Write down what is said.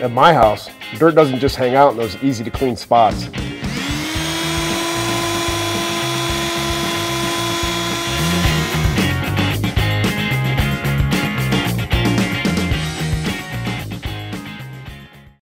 At my house, dirt doesn't just hang out in those easy to clean spots.